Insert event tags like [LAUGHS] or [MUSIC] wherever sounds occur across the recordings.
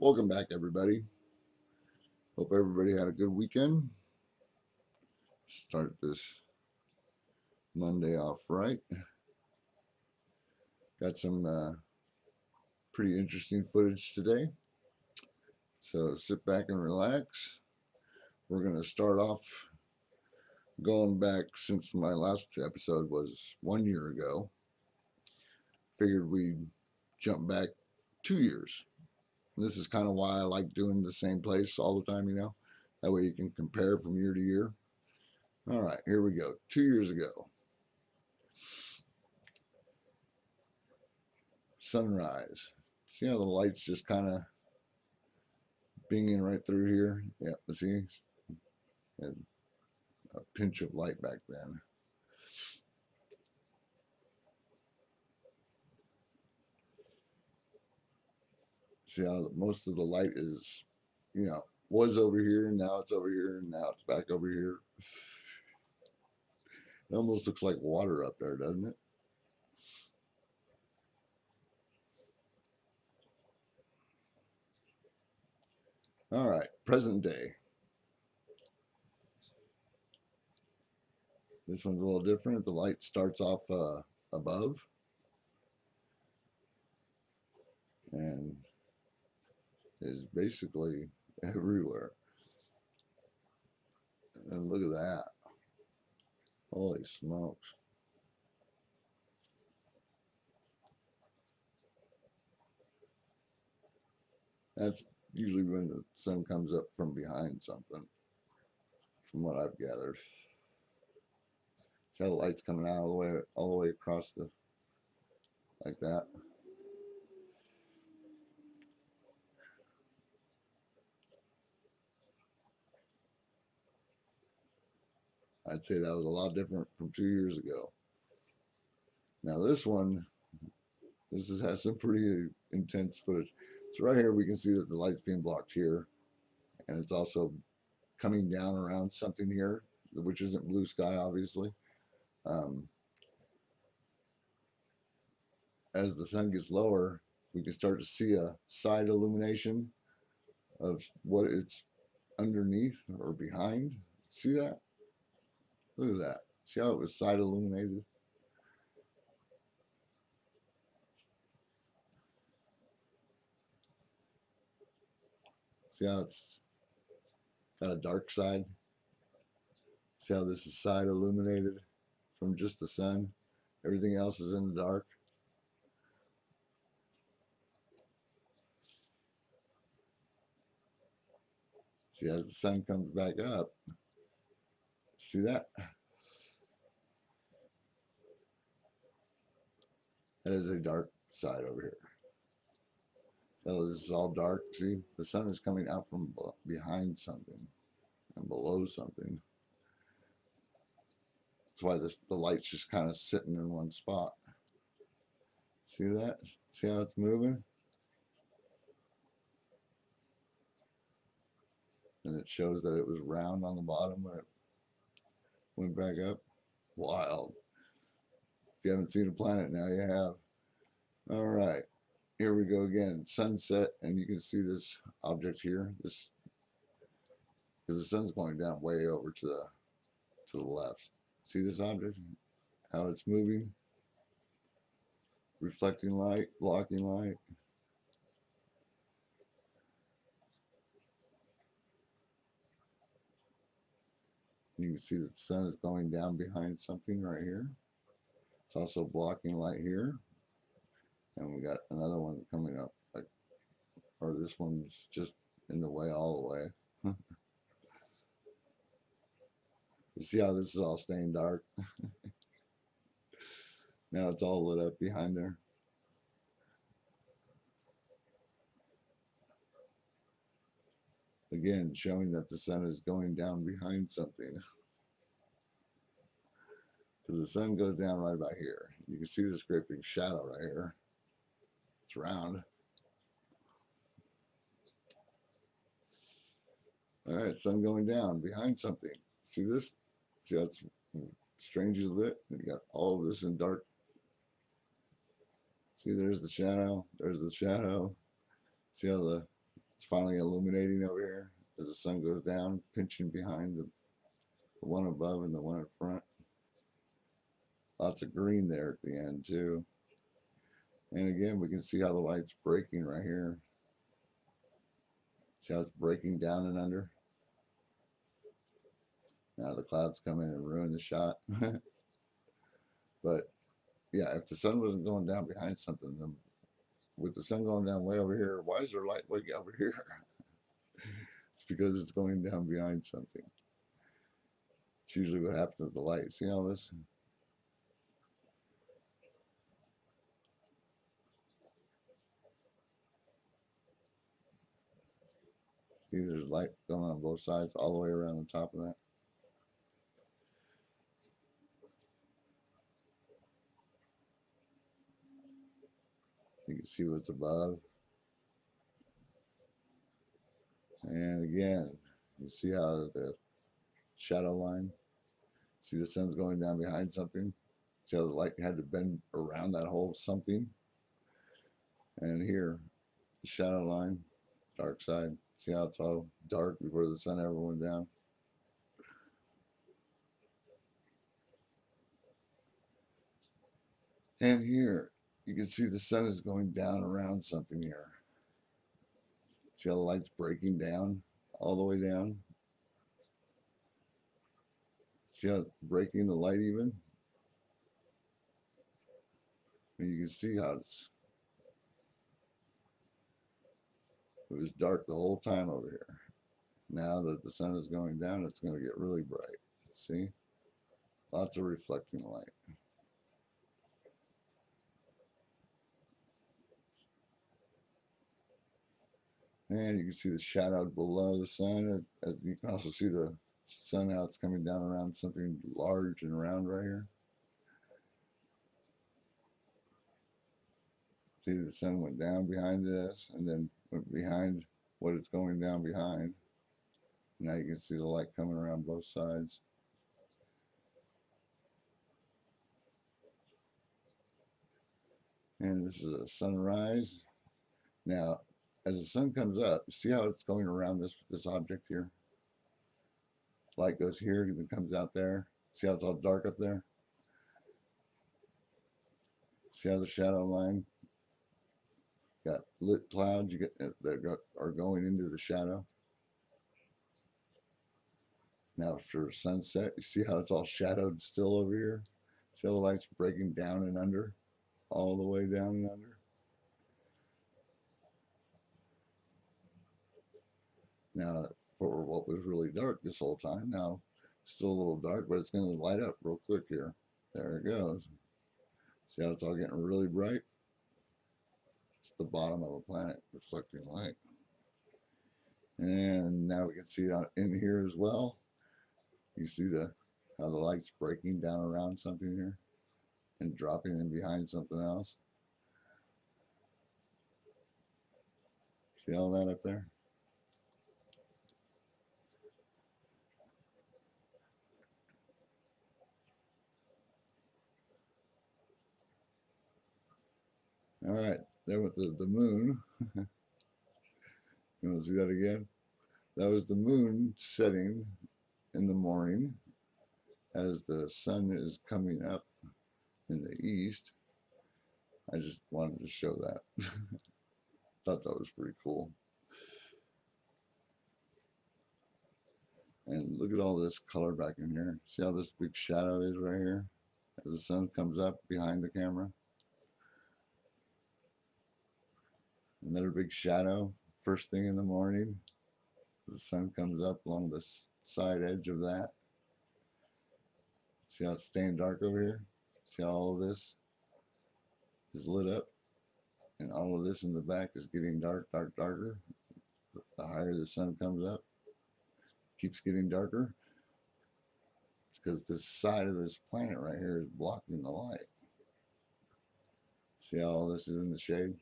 Welcome back, everybody. Hope everybody had a good weekend. Start this Monday off right. Got some uh, pretty interesting footage today. So sit back and relax. We're going to start off going back since my last episode was one year ago. Figured we'd jump back two years. This is kind of why I like doing the same place all the time, you know. That way you can compare from year to year. All right, here we go. Two years ago. Sunrise. See how the lights just kind of binging right through here? Yeah, see? And a pinch of light back then. See how most of the light is, you know, was over here, now it's over here, and now it's back over here. It almost looks like water up there, doesn't it? All right, present day. This one's a little different. The light starts off uh, above. And is basically [LAUGHS] everywhere. And look at that. Holy smokes. That's usually when the sun comes up from behind something, from what I've gathered. See how the light's coming out all the way all the way across the like that. I'd say that was a lot different from two years ago. Now this one, this is, has some pretty intense footage. So right here we can see that the light's being blocked here, and it's also coming down around something here, which isn't blue sky, obviously. Um, as the sun gets lower, we can start to see a side illumination of what it's underneath or behind. See that? Look at that. See how it was side illuminated? See how it's got a dark side? See how this is side illuminated from just the sun? Everything else is in the dark. See, as the sun comes back up, See that? That is a dark side over here. So this is all dark. See, the sun is coming out from behind something and below something. That's why this the light's just kind of sitting in one spot. See that? See how it's moving? And it shows that it was round on the bottom when it went back up. Wild. If you haven't seen a planet now, you have. All right, here we go again. Sunset, and you can see this object here. This because the sun's going down way over to the to the left. See this object? How it's moving? Reflecting light, blocking light. You can see that the sun is going down behind something right here. It's also blocking light here. And we got another one coming up, like, or this one's just in the way all the way. [LAUGHS] you see how this is all staying dark? [LAUGHS] now it's all lit up behind there. Again, showing that the sun is going down behind something. [LAUGHS] Because the sun goes down right about here. You can see this great big shadow right here. It's round. All right, sun going down behind something. See this? See how it's strangely lit? You got all of this in dark. See, there's the shadow. There's the shadow. See how the It's finally illuminating over here as the sun goes down, pinching behind the, the one above and the one in front. Lots of green there at the end too. And again, we can see how the light's breaking right here. See how it's breaking down and under? Now the clouds come in and ruin the shot. [LAUGHS] but yeah, if the sun wasn't going down behind something, then with the sun going down way over here, why is there light way over here? [LAUGHS] it's because it's going down behind something. It's usually what happens with the light. See all this? See, there's light going on both sides, all the way around the top of that. You can see what's above. And again, you see how the shadow line, see the sun's going down behind something. See how the light had to bend around that whole something. And here, the shadow line, dark side. See how it's all dark before the sun ever went down? And here, you can see the sun is going down around something here. See how the light's breaking down, all the way down? See how it's breaking the light even? And you can see how it's It was dark the whole time over here. Now that the sun is going down, it's going to get really bright. See? Lots of reflecting light. And you can see the shadow below the sun. As you can also see the sun how it's coming down around something large and round right here. See the sun went down behind this and then went behind what it's going down behind. Now you can see the light coming around both sides. And this is a sunrise. Now, as the sun comes up, see how it's going around this this object here? Light goes here and then comes out there. See how it's all dark up there? See how the shadow line got lit clouds you get uh, that are going into the shadow. Now after sunset, you see how it's all shadowed still over here? See how the light's breaking down and under? All the way down and under? Now, for what was really dark this whole time, now still a little dark, but it's going to light up real quick here. There it goes. See how it's all getting really bright? It's the bottom of a planet reflecting light. And now we can see it in here as well. You see the how the light's breaking down around something here and dropping in behind something else. See all that up there? All right, there went the, the moon. [LAUGHS] you want to see that again? That was the moon setting in the morning as the sun is coming up in the east. I just wanted to show that. [LAUGHS] Thought that was pretty cool. And look at all this color back in here. See how this big shadow is right here? As the sun comes up behind the camera. Another big shadow first thing in the morning. The sun comes up along the side edge of that. See how it's staying dark over here? See how all of this is lit up? And all of this in the back is getting dark, dark, darker. The higher the sun comes up, keeps getting darker. It's because this side of this planet right here is blocking the light. See how all this is in the shade?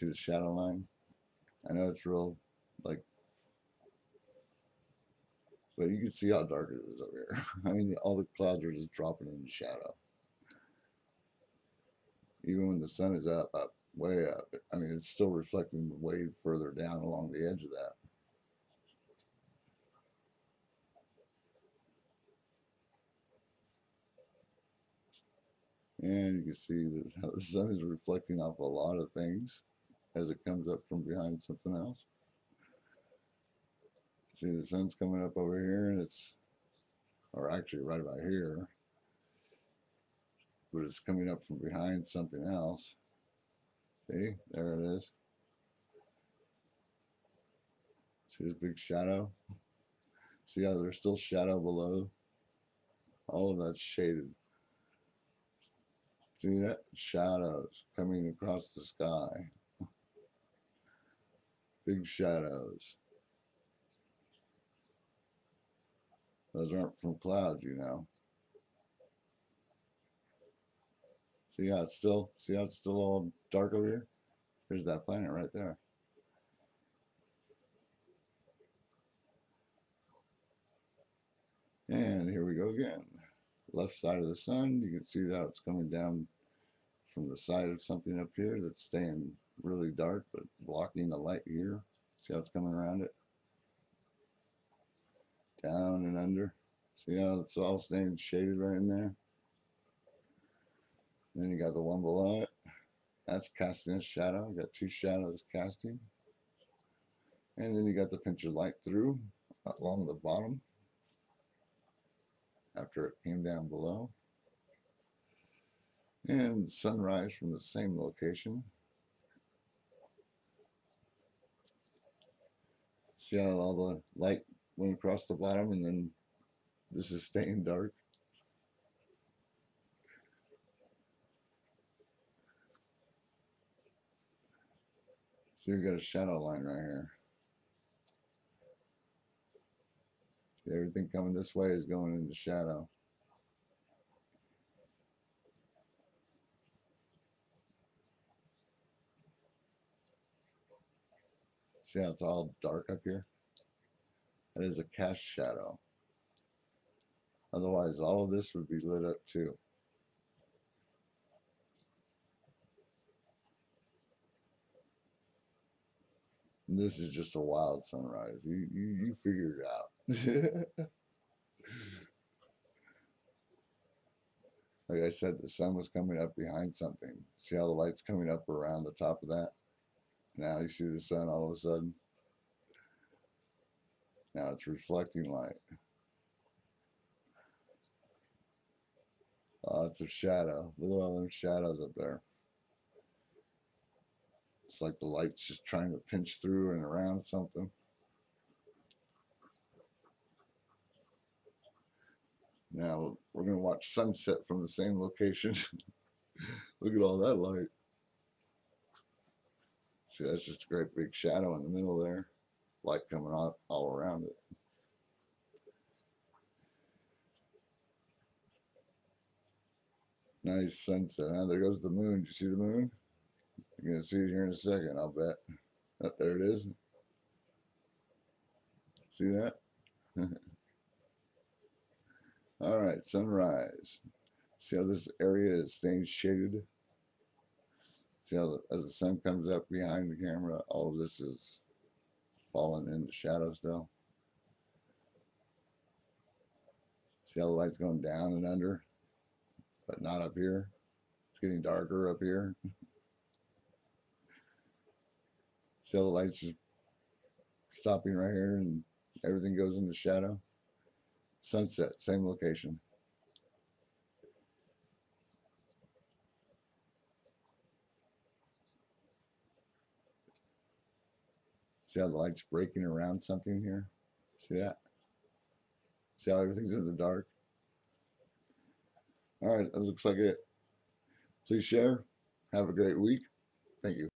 See the shadow line? I know it's real, like, but you can see how dark it is over here. [LAUGHS] I mean, all the clouds are just dropping into shadow. Even when the sun is up, up, way up. I mean, it's still reflecting way further down along the edge of that. And you can see that [LAUGHS] how the sun is reflecting off a lot of things as it comes up from behind something else. See the sun's coming up over here and it's, or actually right about here, but it's coming up from behind something else. See, there it is. See this big shadow? See how there's still shadow below? All of that's shaded. See that? Shadows coming across the sky. Big shadows. Those aren't from clouds, you know. See how it's still, see how it's still all dark over here? There's that planet right there. And here we go again. Left side of the sun, you can see how it's coming down from the side of something up here that's staying really dark but blocking the light here. See how it's coming around it? Down and under. See how it's all staying shaded right in there? then you got the one below it. That's casting a shadow. You got two shadows casting. And then you got the pinch of light through along the bottom after it came down below. And sunrise from the same location. See how all the light went across the bottom and then this is staying dark. So you've got a shadow line right here. See, everything coming this way is going into shadow. See how it's all dark up here? That is a cast shadow. Otherwise, all of this would be lit up too. And this is just a wild sunrise. You you you figured it out. [LAUGHS] like I said, the sun was coming up behind something. See how the light's coming up around the top of that? Now you see the sun all of a sudden. Now it's reflecting light. Oh, Lots of shadow. Look at all them shadows up there. It's like the light's just trying to pinch through and around something. Now we're going to watch sunset from the same location. [LAUGHS] Look at all that light. See, that's just a great big shadow in the middle there. Light coming out all around it. Nice sunset. Huh? There goes the moon. Did you see the moon? You're going to see it here in a second, I'll bet. Oh, there it is. See that? [LAUGHS] All right, sunrise. See how this area is staying shaded? See how the, as the sun comes up behind the camera, all of this is falling into shadow still. See how the light's going down and under, but not up here. It's getting darker up here. See how the light's just stopping right here and everything goes into shadow. Sunset, same location. See how the light's breaking around something here? See that? See how everything's in the dark? All right, that looks like it. Please share. Have a great week. Thank you.